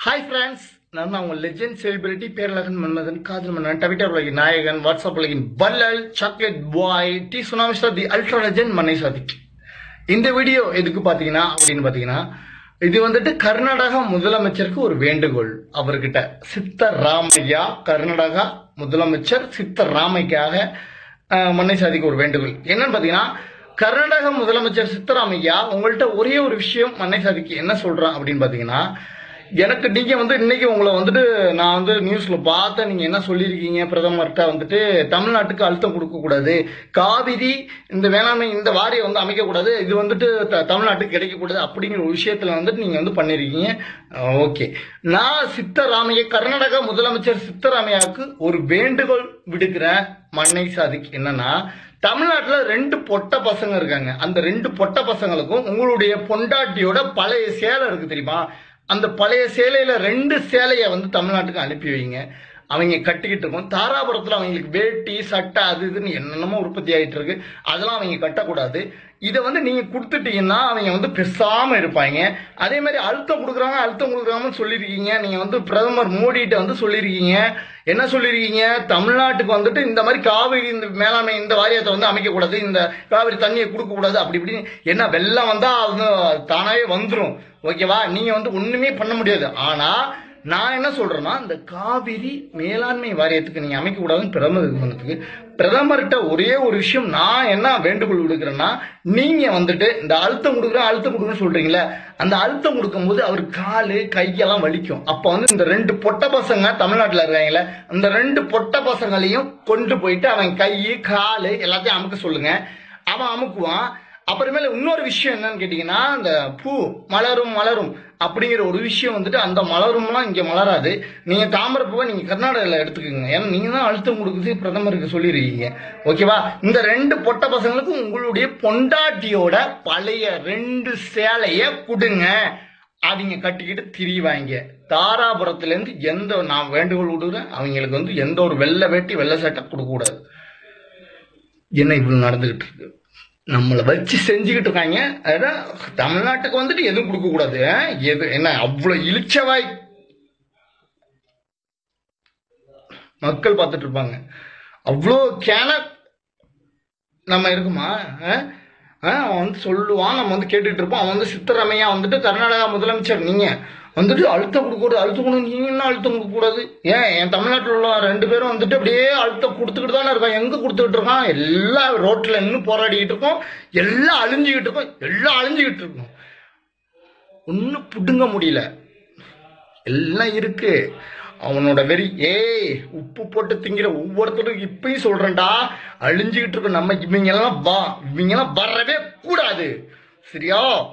Hi friends நான் அவங்க legend celebrity பேரழகன் மன்மதன் காதல் மன்னன் டவிட்டர் உலகின் நாயகன் வாட்ஸ்அப் உலகின் வல்லல் chocolate boy D tsunami mister the ultra legend Mannai Sadiq இந்த வீடியோ எதுக்கு பார்த்தீங்கன்னா அப்படின்னு பார்த்தீங்கன்னா இது வந்துட்டு கர்நாடகா முதலமைச்சருக்கு ஒரு வேண்டுகோள். அவர்கிட்ட சித்தராமையா கர்நாடகா முதலமைச்சர் சித்தராமைக்காக ராமைக்காக மன்னை சாதிக்கு ஒரு வேண்டுகோள். என்னன்னு பார்த்தீங்கன்னா கர்நாடக முதலமைச்சர் சித்தராமையா உங்கள்கிட்ட ஒரே ஒரு விஷயம் மன்னை சாதிக்கு என்ன சொல்றான் அப்படின்னு பார்த்தீங்கன்னா எனக்கு நீங்க வந்து இன்னைக்கு உங்களை வந்துட்டு நான் வந்து நியூஸ்ல பார்த்தேன். நீங்க என்ன சொல்லியிருக்கீங்க? பிரதமர்கிட்ட வந்துட்டு தமிழ்நாட்டுக்கு அழுத்தம் கொடுக்க கூடாது காவிரி இந்த வேளாண்மை இந்த வாரியம் வந்து அமைக்க கூடாது இது வந்துட்டு த- தமிழ்நாட்டுக்கு கிடைக்கக்கூடாது அப்படிங்கிற ஒரு விஷயத்துல வந்துட்டு நீங்க வந்து பண்ணிருக்கீங்க ஓகே. நான் சித்தராமைய கர்நாடகா முதலமைச்சர் சித்தராமையாவுக்கு ஒரு வேண்டுகோள் விடுக்கிறேன். மண்ணை சாதிக்கு என்னன்னா தமிழ்நாட்டுல ரெண்டு பொட்ட பசங்க இருக்காங்க. அந்த ரெண்டு பொட்ட பசங்களுக்கும் உங்களுடைய பொண்டாட்டியோட பழைய சேலை இருக்கு தெரியுமா? அந்த பழைய சேலையில் ரெண்டு சேலையை வந்து தமிழ்நாட்டுக்கு அனுப்பி வைங்க. அவங்க கட்டிக்கிட்டு இருக்கோம். தாராபுரத்தில் அவங்களுக்கு வேட்டி சட்டை அது இதுன்னு என்னென்னமோ உற்பத்தி ஆகிட்டு இருக்கு. அதெல்லாம் அவங்க கட்டக்கூடாது. இதை வந்து நீங்க கொடுத்துட்டீங்கன்னா அவங்க வந்து பெசாம இருப்பாங்க. அதே மாதிரி அழுத்தம் கொடுக்குறாங்க அழுத்தம் கொடுக்குறாங்கன்னு சொல்லியிருக்கீங்க. நீங்க வந்து பிரதமர் மோடிட்ட வந்து சொல்லியிருக்கீங்க. என்ன சொல்லியிருக்கீங்க? தமிழ்நாட்டுக்கு வந்துட்டு இந்த மாதிரி காவிரி இந்த மேலாண்மை இந்த வாரியத்தை வந்து அமைக்கக்கூடாது இந்த காவிரி தண்ணியை கொடுக்கக்கூடாது அப்படி இப்படின்னு. என்ன வெள்ளம் வந்தா அது தானாகவே வந்துடும் ஓகேவா? நீங்க வந்து ஒண்ணுமே பண்ண முடியாது. ஆனா நான் என்ன சொல்றேன்னா இந்த காவிரி மேலாண்மை வாரியத்துக்கு நீங்க அமைக்க கூடாதுன்னு பிரதமர் வந்ததுக்கு பிரதமர்கிட்ட ஒரே ஒரு விஷயம் நான் என்ன வேண்டுகோள் விடுக்கிறேன்னா நீங்க வந்துட்டு இந்த அழுத்தம் கொடுக்குறேன் அழுத்தம் கொடுக்குறேன்னு சொல்றீங்களே அந்த அழுத்தம் கொடுக்கும்போது அவர் காலு கையெல்லாம் வலிக்கும். அப்ப வந்து இந்த ரெண்டு பொட்ட பசங்க தமிழ்நாட்டுல இருக்காங்களே அந்த ரெண்டு பொட்ட பசங்களையும் கொண்டு போயிட்டு அவன் கை காலு எல்லாத்தையும் அமுக்க சொல்லுங்க. அவன் அமுக்குவான். அப்புறமேல இன்னொரு விஷயம் என்னன்னு கேட்டீங்கன்னா அந்த பூ மலரும் மலரும் அப்படிங்கிற ஒரு விஷயம் வந்துட்டு அந்த மலரும்லாம் இங்கே மலராது. நீங்கள் தாமரை பூவை நீங்கள் கர்நாடகாவில் எடுத்துக்கோங்க. ஏன்னா நீங்கள் தான் அழுத்தம் கொடுக்குது பிரதமருக்கு சொல்லியிருக்கீங்க. ஓகேவா இந்த ரெண்டு பொட்ட பசங்களுக்கும் உங்களுடைய பொண்டாட்டியோட பழைய ரெண்டு சேலையை கொடுங்க. அவங்க கட்டிக்கிட்டு திரிவாங்க தாராபுரத்துலேருந்து எந்த நான் வேண்டுகோள் விடுறேன் அவங்களுக்கு வந்து எந்த ஒரு வெள்ளை வேட்டி வெள்ளை சட்டை கொடுக்க கூடாது. என்ன இப்படி நடந்துகிட்டு இருக்கு? நம்மளை வச்சு செஞ்சுக்கிட்டு இருக்காங்க. அதான் தமிழ்நாட்டுக்கு வந்துட்டு எதுவும் கொடுக்க கூடாது. எது என்ன அவ்வளவு இழிச்சவாய். மக்கள் பார்த்துட்டு இருப்பாங்க. அவ்வளோ கேன நம்ம இருக்குமா? ஆ, அவன் வந்து சொல்லுவான் நம்ம வந்து கேட்டுட்டு இருப்போம். அவன் வந்து சித்தராமையா வந்துட்டு கர்நாடகா முதலமைச்சர். நீங்க வந்துட்டு அழுத்தம் கொடுக்கக்கூடாது. அழுத்தம் கொடுங்க நீங்க என்ன அழுத்தம் கொடுக்கக்கூடாது? ஏன்? என் தமிழ்நாட்டில் உள்ள ரெண்டு பேரும் வந்துட்டு அப்படியே அழுத்தம் கொடுத்துக்கிட்டு தானே இருக்கான். எங்க கொடுத்துக்கிட்டு இருக்கான்? எல்லா ரோட்டில் நின்று போராடிக்கிட்டு இருக்கோம். எல்லாம் அழிஞ்சுக்கிட்டு இருக்கோம். எல்லாம் அழிஞ்சுக்கிட்டு இருக்கோம். ஒன்றும் பிடுங்க முடியல. எல்லாம் இருக்கு. அவனோட வெறி ஏய் உப்பு போட்டு திங்கிற ஒவ்வொருத்தரும் இப்பயும் சொல்றேன்டா. அழிஞ்சுக்கிட்டு இருக்கோம் நம்ம இவங்க எல்லாம் வா இவங்க எல்லாம் வரவே கூடாது. சரியா?